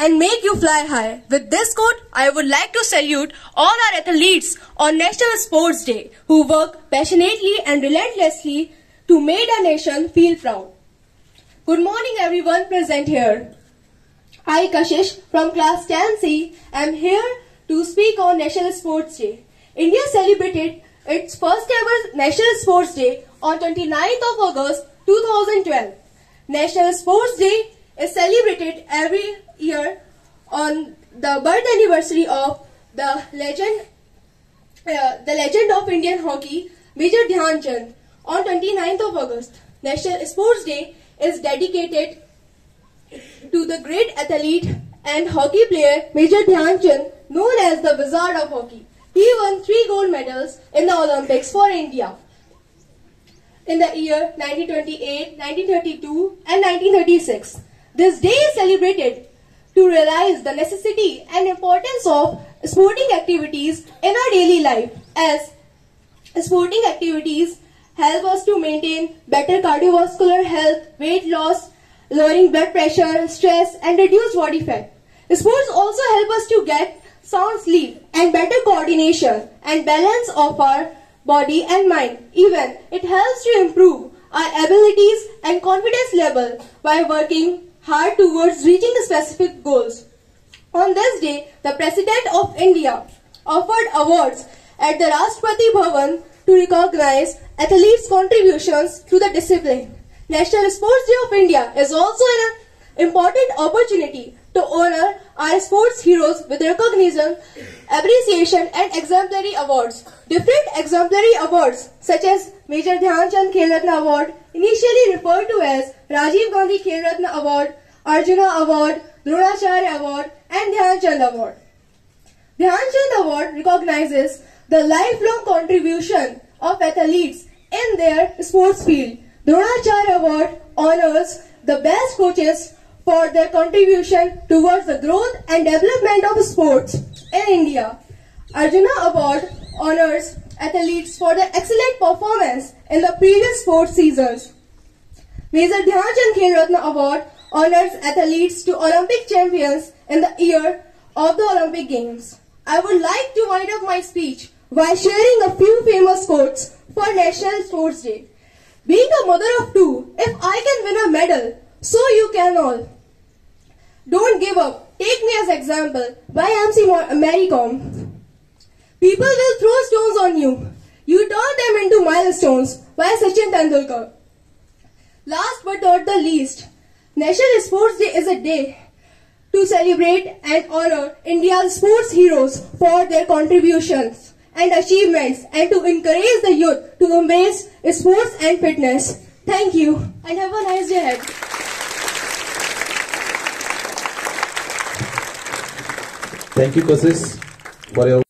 and make you fly high. With this quote, I would like to salute all our athletes on National Sports Day who work passionately and relentlessly to make our nation feel proud. Good morning everyone present here. I, Kashish from class 10C, am here to speak on National Sports Day. India celebrated its first ever National Sports Day on 29th of August 2012. National Sports Day is celebrated every year on the birth anniversary of the legend, uh, the legend of Indian hockey, Major Dhyan Chand, on 29th of August. National Sports Day is dedicated to the great athlete and hockey player Major Dhyan Chand, known as the Wizard of Hockey. He won three gold medals in the Olympics for India in the year 1928, 1932 and 1936. This day is celebrated to realize the necessity and importance of sporting activities in our daily life as sporting activities help us to maintain better cardiovascular health, weight loss, lowering blood pressure, stress and reduce body fat. Sports also help us to get sound sleep and better coordination and balance of our body and mind. Even it helps to improve our abilities and confidence level by working hard towards reaching the specific goals. On this day, the President of India offered awards at the Rashtrapati Bhavan to recognize athletes' contributions to the discipline. National Sports Day of India is also an important opportunity to honor our sports heroes with recognition, appreciation and exemplary awards. Different exemplary awards such as Major Dhyan Chand Khel Ratna Award, initially referred to as Rajiv Gandhi Khel Ratna Award, Arjuna Award, Dronacharya Award and Dhyan Chand Award. Dhyan Chand Award recognizes the lifelong contribution of athletes in their sports field. Dronacharya Award honors the best coaches for their contribution towards the growth and development of sports in India. Arjuna Award honors athletes for their excellent performance in the previous sports seasons. Major Dhyan Chand Khel Ratna Award honors athletes to Olympic champions in the year of the Olympic Games. I would like to wind up my speech by sharing a few famous quotes for National Sports Day. Being a mother of two, if I can win a medal, so you can all. Don't give up. Take me as example by MC Mary Kom. People will throw stones on you. You turn them into milestones by Sachin Tendulkar. Last but not the least, National Sports Day is a day to celebrate and honor India's sports heroes for their contributions and achievements and to encourage the youth to embrace sports and fitness. Thank you and have a nice day ahead. Thank you, your